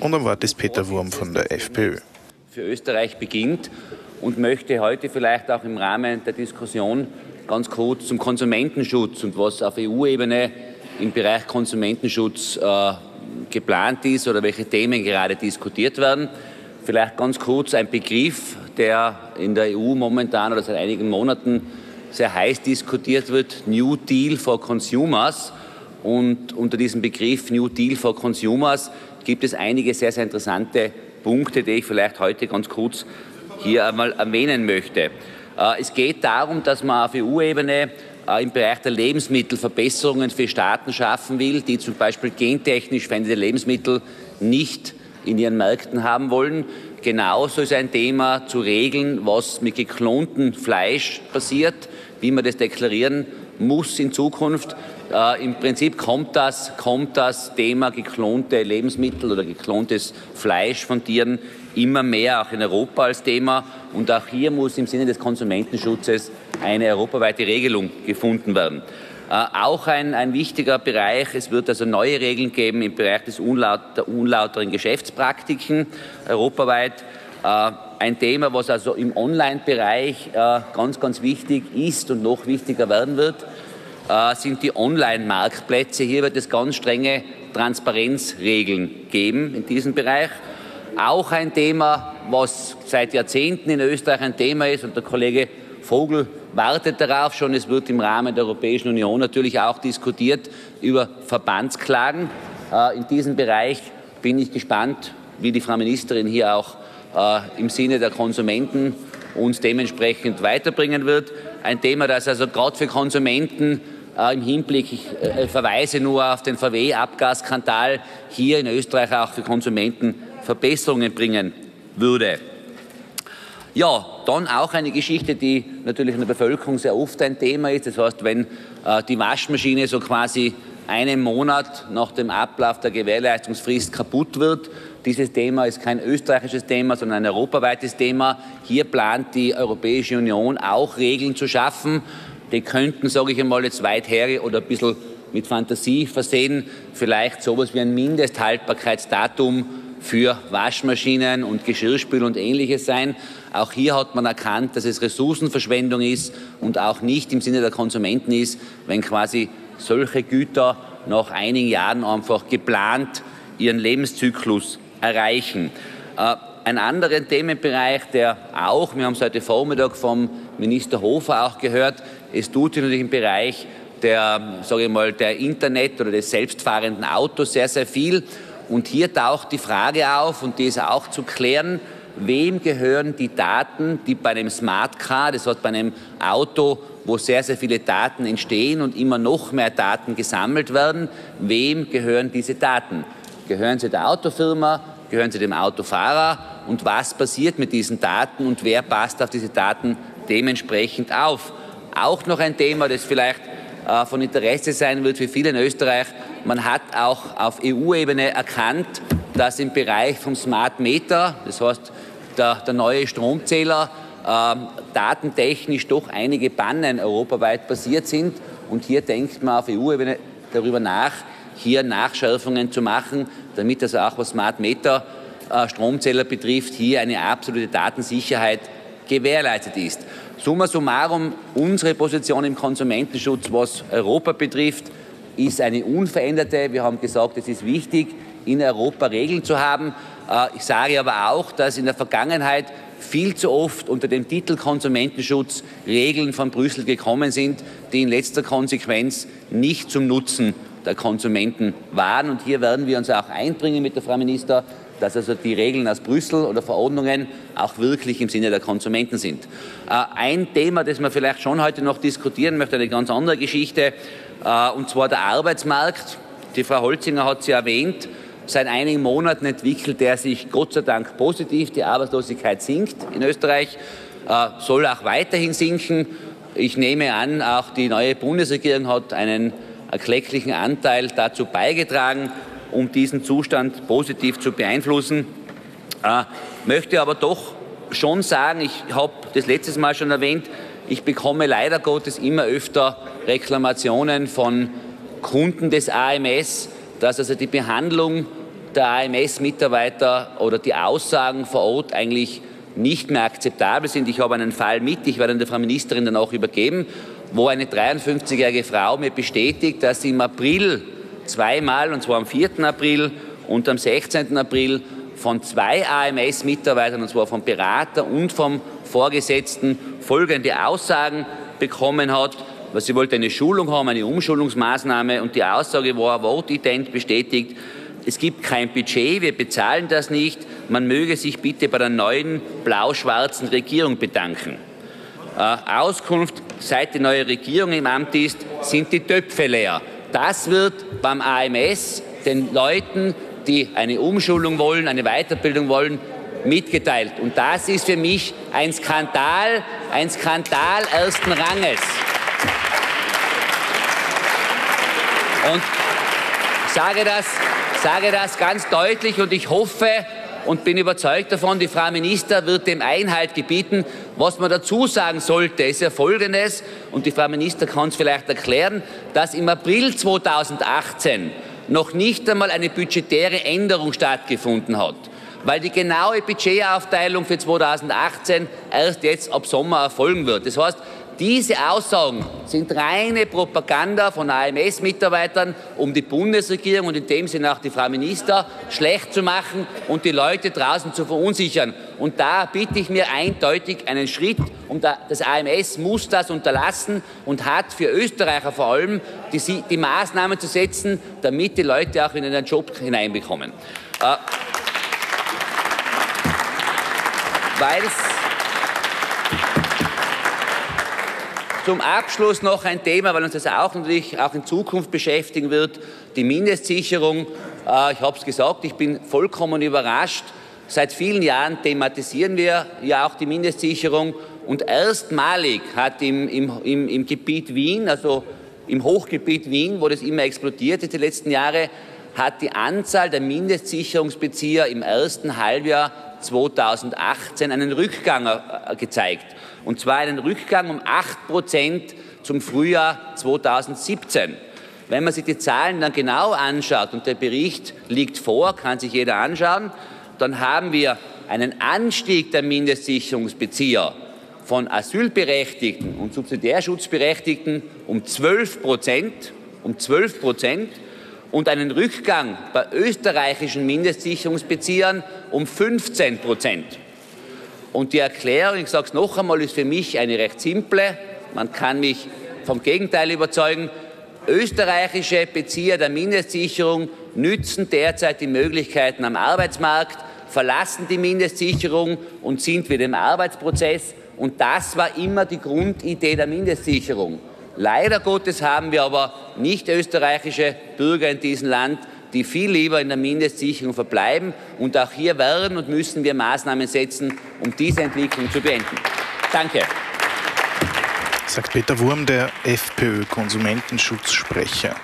Und am Wort ist Peter Wurm von der FPÖ. Für Österreich beginnt und möchte heute vielleicht auch im Rahmen der Diskussion ganz kurz zum Konsumentenschutz und was auf EU-Ebene im Bereich Konsumentenschutz äh, geplant ist oder welche Themen gerade diskutiert werden. Vielleicht ganz kurz ein Begriff, der in der EU momentan oder seit einigen Monaten sehr heiß diskutiert wird, New Deal for Consumers. Und unter diesem Begriff New Deal for Consumers gibt es einige sehr, sehr interessante Punkte, die ich vielleicht heute ganz kurz hier einmal erwähnen möchte. Äh, es geht darum, dass man auf EU-Ebene äh, im Bereich der Lebensmittel Verbesserungen für Staaten schaffen will, die zum Beispiel gentechnisch veränderte Lebensmittel nicht in ihren Märkten haben wollen. Genauso ist ein Thema zu regeln, was mit geklontem Fleisch passiert, wie man das deklarieren muss in Zukunft. Äh, Im Prinzip kommt das, kommt das Thema geklonte Lebensmittel oder geklontes Fleisch von Tieren immer mehr auch in Europa als Thema. Und auch hier muss im Sinne des Konsumentenschutzes eine europaweite Regelung gefunden werden. Äh, auch ein, ein, wichtiger Bereich, es wird also neue Regeln geben im Bereich des unlaut, der unlauteren Geschäftspraktiken europaweit. Äh, ein Thema, was also im Online-Bereich äh, ganz, ganz wichtig ist und noch wichtiger werden wird, äh, sind die Online-Marktplätze. Hier wird es ganz strenge Transparenzregeln geben in diesem Bereich. Auch ein Thema, was seit Jahrzehnten in Österreich ein Thema ist und der Kollege Vogel wartet darauf schon. Es wird im Rahmen der Europäischen Union natürlich auch diskutiert über Verbandsklagen. Äh, in diesem Bereich bin ich gespannt, wie die Frau Ministerin hier auch äh, im Sinne der Konsumenten uns dementsprechend weiterbringen wird. Ein Thema, das also gerade für Konsumenten äh, im Hinblick, ich äh, verweise nur auf den VW-Abgasskandal, hier in Österreich auch für Konsumenten Verbesserungen bringen würde. Ja, dann auch eine Geschichte, die natürlich in der Bevölkerung sehr oft ein Thema ist. Das heißt, wenn äh, die Waschmaschine so quasi einen Monat nach dem Ablauf der Gewährleistungsfrist kaputt wird. Dieses Thema ist kein österreichisches Thema, sondern ein europaweites Thema. Hier plant die Europäische Union auch Regeln zu schaffen. Die könnten, sage ich einmal, jetzt weit her oder ein bisschen mit Fantasie versehen, vielleicht so etwas wie ein Mindesthaltbarkeitsdatum für Waschmaschinen und Geschirrspül und ähnliches sein. Auch hier hat man erkannt, dass es Ressourcenverschwendung ist und auch nicht im Sinne der Konsumenten ist, wenn quasi solche Güter nach einigen Jahren einfach geplant ihren Lebenszyklus erreichen. Äh, ein anderer Themenbereich, der auch, wir haben es heute Vormittag vom Minister Hofer auch gehört, es tut sich natürlich im Bereich der, sage ich mal, der Internet oder des selbstfahrenden Autos sehr, sehr viel. Und hier taucht die Frage auf, und die ist auch zu klären, wem gehören die Daten, die bei einem Smart Car, das heißt bei einem Auto, wo sehr, sehr viele Daten entstehen und immer noch mehr Daten gesammelt werden, wem gehören diese Daten? Gehören sie der Autofirma? Gehören sie dem Autofahrer? Und was passiert mit diesen Daten und wer passt auf diese Daten dementsprechend auf? Auch noch ein Thema, das vielleicht äh, von Interesse sein wird für viele in Österreich. Man hat auch auf EU-Ebene erkannt, dass im Bereich vom Smart Meter, das heißt der, der neue Stromzähler, äh, datentechnisch doch einige Bannen europaweit passiert sind. Und hier denkt man auf EU-Ebene darüber nach, hier Nachschärfungen zu machen, damit also auch was Smart Meter äh, Stromzähler betrifft, hier eine absolute Datensicherheit gewährleistet ist. Summa summarum, unsere Position im Konsumentenschutz, was Europa betrifft, ist eine unveränderte. Wir haben gesagt, es ist wichtig, in Europa Regeln zu haben. Äh, ich sage aber auch, dass in der Vergangenheit viel zu oft unter dem Titel Konsumentenschutz Regeln von Brüssel gekommen sind, die in letzter Konsequenz nicht zum Nutzen der Konsumenten waren. Und hier werden wir uns auch einbringen mit der Frau Minister, dass also die Regeln aus Brüssel oder Verordnungen auch wirklich im Sinne der Konsumenten sind. Äh, ein Thema, das wir vielleicht schon heute noch diskutieren möchte, eine ganz andere Geschichte, äh, und zwar der Arbeitsmarkt. Die Frau Holzinger hat sie erwähnt. Seit einigen Monaten entwickelt er sich Gott sei Dank positiv. Die Arbeitslosigkeit sinkt in Österreich, äh, soll auch weiterhin sinken. Ich nehme an, auch die neue Bundesregierung hat einen erklecklichen Anteil dazu beigetragen um diesen Zustand positiv zu beeinflussen. Äh, möchte aber doch schon sagen, ich habe das letztes Mal schon erwähnt, ich bekomme leider Gottes immer öfter Reklamationen von Kunden des AMS, dass also die Behandlung der AMS-Mitarbeiter oder die Aussagen vor Ort eigentlich nicht mehr akzeptabel sind. Ich habe einen Fall mit, ich werde der Frau Ministerin dann auch übergeben, wo eine 53-jährige Frau mir bestätigt, dass sie im April zweimal, und zwar am 4. April und am 16. April, von zwei AMS-Mitarbeitern, und zwar vom Berater und vom Vorgesetzten, folgende Aussagen bekommen hat. Was sie wollte eine Schulung haben, eine Umschulungsmaßnahme und die Aussage war wortident bestätigt, es gibt kein Budget, wir bezahlen das nicht, man möge sich bitte bei der neuen blau-schwarzen Regierung bedanken. Äh, Auskunft, seit die neue Regierung im Amt ist, sind die Töpfe leer. Das wird beim AMS den Leuten, die eine Umschulung wollen, eine Weiterbildung wollen, mitgeteilt. Und das ist für mich ein Skandal, ein Skandal ersten Ranges. Und ich sage das, sage das ganz deutlich und ich hoffe, und bin überzeugt davon, die Frau Minister wird dem Einhalt gebieten. Was man dazu sagen sollte, ist ja Folgendes, und die Frau Minister kann es vielleicht erklären, dass im April 2018 noch nicht einmal eine budgetäre Änderung stattgefunden hat, weil die genaue Budgetaufteilung für 2018 erst jetzt ab Sommer erfolgen wird. Das heißt, diese Aussagen sind reine Propaganda von AMS-Mitarbeitern, um die Bundesregierung und in dem Sinne auch die Frau Minister schlecht zu machen und die Leute draußen zu verunsichern. Und da bitte ich mir eindeutig einen Schritt. Und das AMS muss das unterlassen und hat für Österreicher vor allem die, die Maßnahmen zu setzen, damit die Leute auch in einen Job hineinbekommen. Äh, Weil es Zum Abschluss noch ein Thema, weil uns das auch natürlich auch in Zukunft beschäftigen wird, die Mindestsicherung. Äh, ich habe es gesagt, ich bin vollkommen überrascht. Seit vielen Jahren thematisieren wir ja auch die Mindestsicherung und erstmalig hat im, im, im, im Gebiet Wien, also im Hochgebiet Wien, wo das immer explodiert ist die letzten Jahre, hat die Anzahl der Mindestsicherungsbezieher im ersten Halbjahr 2018 einen Rückgang äh, gezeigt. Und zwar einen Rückgang um 8 Prozent zum Frühjahr 2017. Wenn man sich die Zahlen dann genau anschaut, und der Bericht liegt vor, kann sich jeder anschauen, dann haben wir einen Anstieg der Mindestsicherungsbezieher von Asylberechtigten und Subsidiärschutzberechtigten um 12 Prozent, um 12 Prozent und einen Rückgang bei österreichischen Mindestsicherungsbeziehern um 15 Prozent. Und die Erklärung, ich sage es noch einmal, ist für mich eine recht simple. Man kann mich vom Gegenteil überzeugen. Österreichische Bezieher der Mindestsicherung nützen derzeit die Möglichkeiten am Arbeitsmarkt, verlassen die Mindestsicherung und sind wieder im Arbeitsprozess. Und das war immer die Grundidee der Mindestsicherung. Leider Gottes haben wir aber nicht österreichische Bürger in diesem Land, die viel lieber in der Mindestsicherung verbleiben. Und auch hier werden und müssen wir Maßnahmen setzen, um diese Entwicklung zu beenden. Danke. Sagt Peter Wurm, der FPÖ-Konsumentenschutzsprecher.